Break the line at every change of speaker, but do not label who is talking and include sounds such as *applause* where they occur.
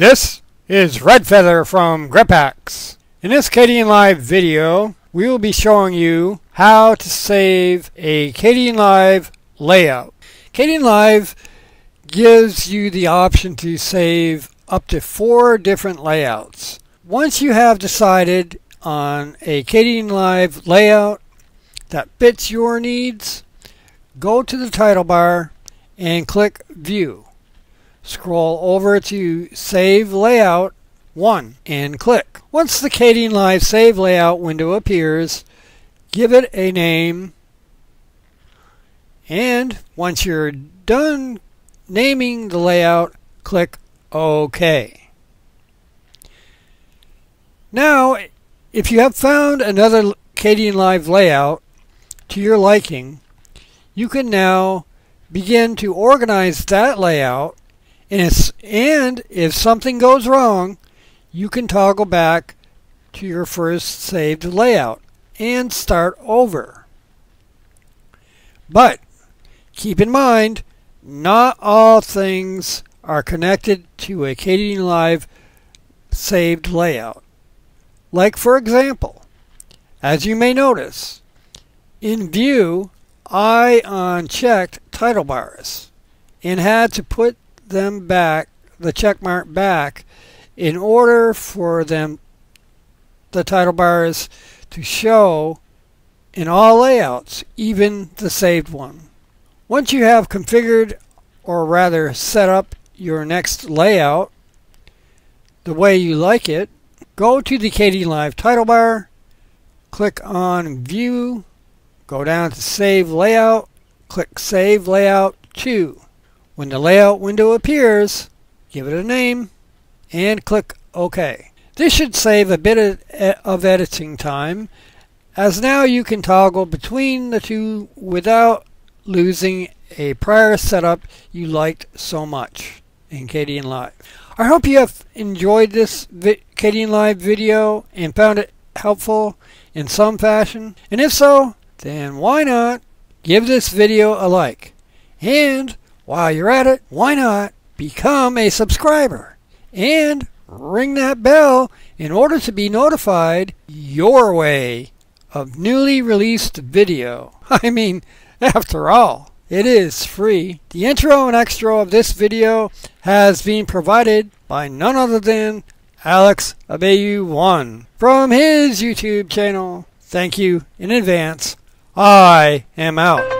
This is Redfeather from Grep Haxs. In this Kdenlive video, we will be showing you how to save a Kdenlive layout. Kdenlive gives you the option to save up to four different layouts. Once you have decided on a Kdenlive layout that fits your needs, go to the title bar and click View. Scroll over to Save Layout 1 and click. Once the Kdenlive Save Layout window appears, give it a name and once you're done naming the layout, click OK. Now, if you have found another Kdenlive layout to your liking, you can now begin to organize that layout and, and if something goes wrong, you can toggle back to your first saved layout and start over. But keep in mind, not all things are connected to a Kdenlive saved layout. Like for example, as you may notice, in View, I unchecked title bars and had to put them back, the check mark back, in order for them, the title bars, to show in all layouts, even the saved one. Once you have configured, or rather set up your next layout the way you like it, go to the Kdenlive title bar, click on View, go down to Save Layout, click Save Layout 2. When the layout window appears, give it a name and click OK. This should save a bit of editing time as now you can toggle between the two without losing a prior setup you liked so much in Kdenlive. I hope you have enjoyed this Kdenlive video and found it helpful in some fashion. And if so, then why not give this video a like. And while you're at it, why not become a subscriber and ring that bell in order to be notified your way of newly released video. *laughs* I mean, after all, it is free. The intro and extra of this video has been provided by none other than Alex Abaiu1 from his YouTube channel. Thank you in advance. I am out.